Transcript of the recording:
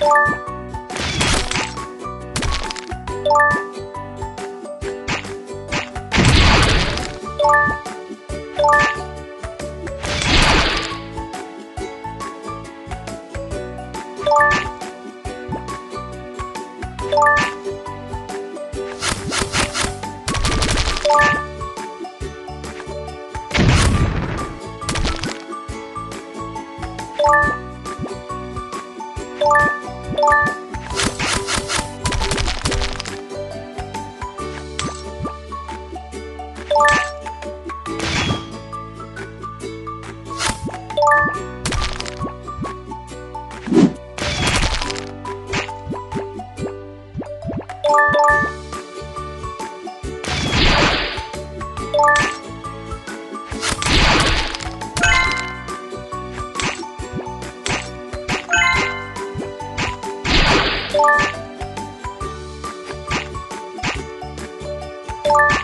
you Bye. you